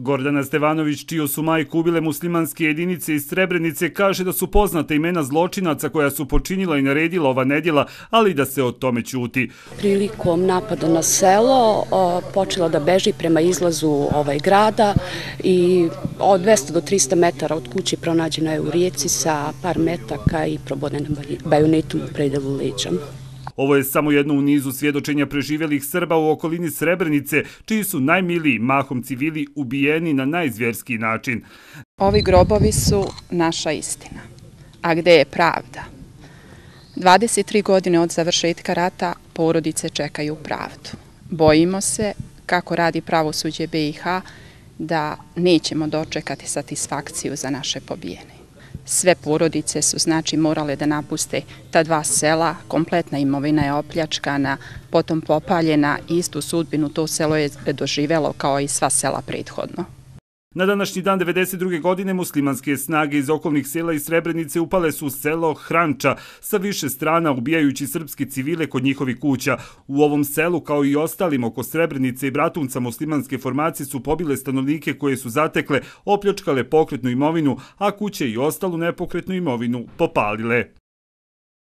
Gordana Stevanović, čiju su majku ubile muslimanske jedinice iz Srebrenice, kaže da su poznate imena zločinaca koja su počinila i naredila ova nedjela, ali da se o tome ćuti. Prilikom napada na selo počela da beži prema izlazu ovaj grada i od 200 do 300 metara od kuće pronađena je u rijeci sa par metaka i probodena bajonetom u predelu leđama. Ovo je samo jedno u nizu svjedočenja preživjelih Srba u okolini Srebrenice, čiji su najmiliji mahom civili ubijeni na najzvjerski način. Ovi grobovi su naša istina. A gde je pravda? 23 godine od završetka rata porodice čekaju pravdu. Bojimo se, kako radi pravosuđe BiH, da nećemo dočekati satisfakciju za naše pobijene sve porodice su znači morale da napuste ta dva sela, kompletna imovina je opljačkana, potom popaljena, istu sudbinu to selo je doživelo kao i sva sela prethodno. Na današnji dan 1992. godine muslimanske snage iz okolnih sela i Srebrenice upale su selo Hranča sa više strana ubijajući srpske civile kod njihovi kuća. U ovom selu kao i ostalim oko Srebrenice i Bratunca muslimanske formacije su pobile stanovnike koje su zatekle, opljačkale pokretnu imovinu, a kuće i ostalu nepokretnu imovinu popalile.